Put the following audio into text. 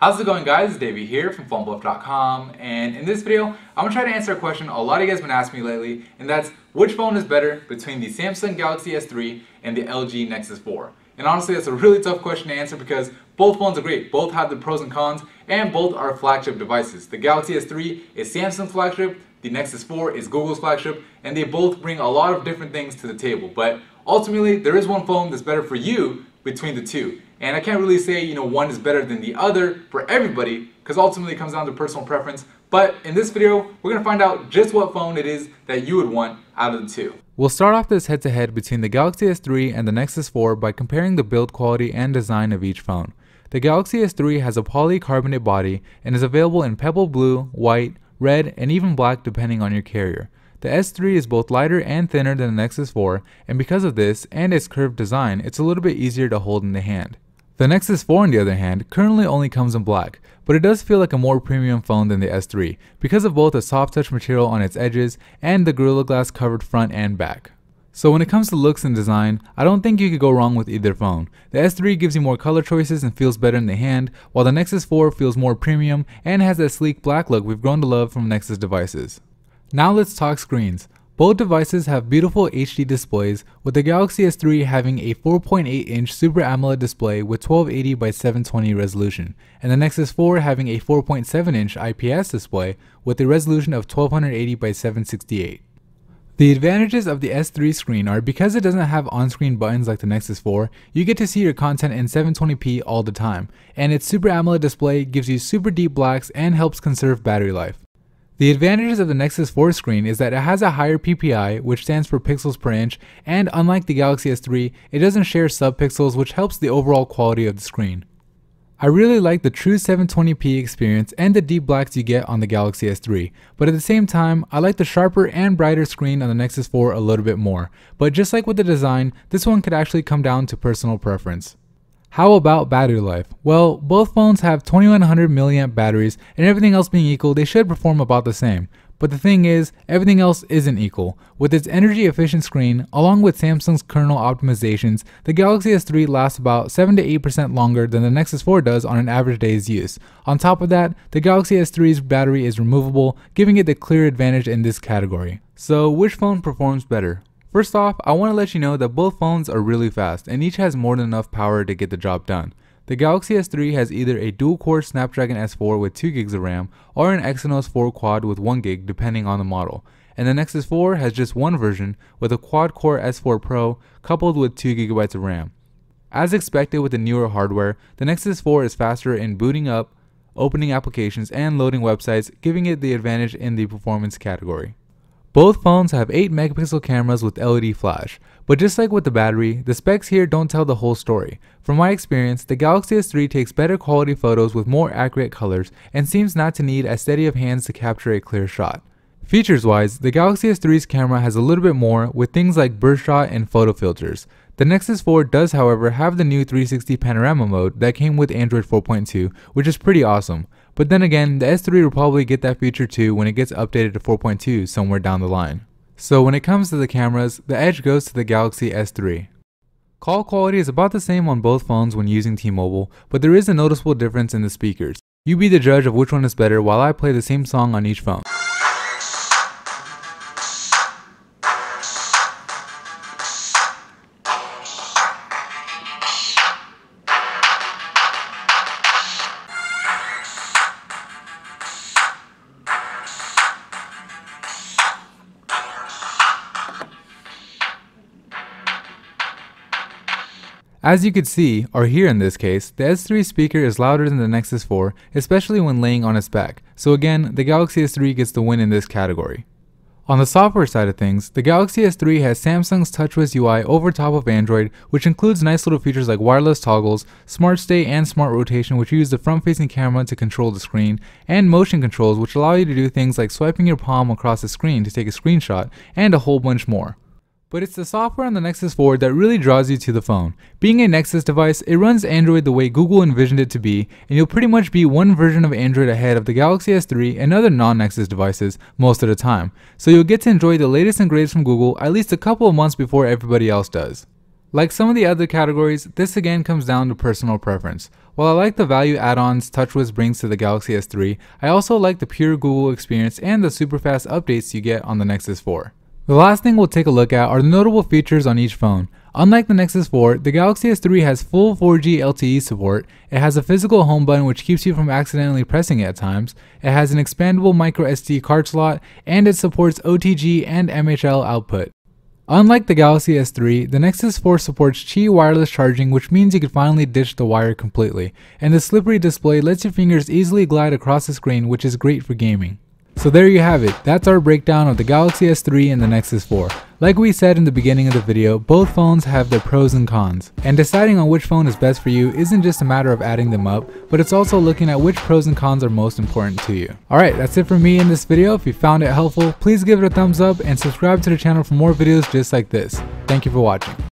How's it going guys? It's Davey here from PhoneBuff.com and in this video I'm going to try to answer a question a lot of you guys have been asking me lately and that's which phone is better between the Samsung Galaxy S3 and the LG Nexus 4? And honestly that's a really tough question to answer because both phones are great, both have the pros and cons and both are flagship devices. The Galaxy S3 is Samsung's flagship, the Nexus 4 is Google's flagship and they both bring a lot of different things to the table but ultimately there is one phone that's better for you between the two. And I can't really say, you know, one is better than the other for everybody because ultimately it comes down to personal preference. But in this video, we're going to find out just what phone it is that you would want out of the two. We'll start off this head to head between the Galaxy S3 and the Nexus 4 by comparing the build quality and design of each phone. The Galaxy S3 has a polycarbonate body and is available in pebble blue, white, red, and even black depending on your carrier. The S3 is both lighter and thinner than the Nexus 4, and because of this and its curved design, it's a little bit easier to hold in the hand. The Nexus 4 on the other hand currently only comes in black, but it does feel like a more premium phone than the S3 because of both the soft touch material on its edges and the Gorilla Glass covered front and back. So when it comes to looks and design, I don't think you could go wrong with either phone. The S3 gives you more color choices and feels better in the hand, while the Nexus 4 feels more premium and has that sleek black look we've grown to love from Nexus devices. Now let's talk screens. Both devices have beautiful HD displays, with the Galaxy S3 having a 4.8 inch Super AMOLED display with 1280 by 720 resolution, and the Nexus 4 having a 4.7 inch IPS display with a resolution of 1280 by 768. The advantages of the S3 screen are because it doesn't have on-screen buttons like the Nexus 4, you get to see your content in 720p all the time, and its Super AMOLED display gives you super deep blacks and helps conserve battery life. The advantages of the Nexus 4 screen is that it has a higher PPI, which stands for pixels per inch, and unlike the Galaxy S3, it doesn't share subpixels, which helps the overall quality of the screen. I really like the true 720p experience and the deep blacks you get on the Galaxy S3, but at the same time, I like the sharper and brighter screen on the Nexus 4 a little bit more, but just like with the design, this one could actually come down to personal preference. How about battery life? Well, both phones have 2100 mAh batteries, and everything else being equal, they should perform about the same. But the thing is, everything else isn't equal. With its energy efficient screen, along with Samsung's kernel optimizations, the Galaxy S3 lasts about 7 to 8% longer than the Nexus 4 does on an average day's use. On top of that, the Galaxy S3's battery is removable, giving it the clear advantage in this category. So, which phone performs better? First off, I want to let you know that both phones are really fast and each has more than enough power to get the job done. The Galaxy S3 has either a dual-core Snapdragon S4 with 2GB of RAM or an Exynos 4 quad with 1GB depending on the model, and the Nexus 4 has just one version with a quad-core S4 Pro coupled with 2GB of RAM. As expected with the newer hardware, the Nexus 4 is faster in booting up, opening applications, and loading websites, giving it the advantage in the performance category. Both phones have 8 megapixel cameras with LED flash, but just like with the battery, the specs here don't tell the whole story. From my experience, the Galaxy S3 takes better quality photos with more accurate colors and seems not to need as steady of hands to capture a clear shot. Features wise, the Galaxy S3's camera has a little bit more with things like burst shot and photo filters. The Nexus 4 does however have the new 360 panorama mode that came with Android 4.2, which is pretty awesome. But then again, the S3 will probably get that feature too when it gets updated to 4.2 somewhere down the line. So when it comes to the cameras, the edge goes to the Galaxy S3. Call quality is about the same on both phones when using T-Mobile, but there is a noticeable difference in the speakers. You be the judge of which one is better while I play the same song on each phone. As you could see, or hear in this case, the S3 speaker is louder than the Nexus 4, especially when laying on its back, so again, the Galaxy S3 gets the win in this category. On the software side of things, the Galaxy S3 has Samsung's TouchWiz UI over top of Android, which includes nice little features like wireless toggles, smart stay and smart rotation which use the front-facing camera to control the screen, and motion controls which allow you to do things like swiping your palm across the screen to take a screenshot, and a whole bunch more. But it's the software on the Nexus 4 that really draws you to the phone. Being a Nexus device, it runs Android the way Google envisioned it to be, and you'll pretty much be one version of Android ahead of the Galaxy S3 and other non-Nexus devices most of the time. So you'll get to enjoy the latest and greatest from Google at least a couple of months before everybody else does. Like some of the other categories, this again comes down to personal preference. While I like the value add-ons TouchWiz brings to the Galaxy S3, I also like the pure Google experience and the super fast updates you get on the Nexus 4. The last thing we'll take a look at are the notable features on each phone. Unlike the Nexus 4, the Galaxy S3 has full 4G LTE support, it has a physical home button which keeps you from accidentally pressing it at times, it has an expandable microSD card slot, and it supports OTG and MHL output. Unlike the Galaxy S3, the Nexus 4 supports Qi wireless charging which means you can finally ditch the wire completely, and the slippery display lets your fingers easily glide across the screen which is great for gaming. So there you have it, that's our breakdown of the Galaxy S3 and the Nexus 4. Like we said in the beginning of the video, both phones have their pros and cons. And deciding on which phone is best for you isn't just a matter of adding them up, but it's also looking at which pros and cons are most important to you. Alright, that's it for me in this video. If you found it helpful, please give it a thumbs up and subscribe to the channel for more videos just like this. Thank you for watching.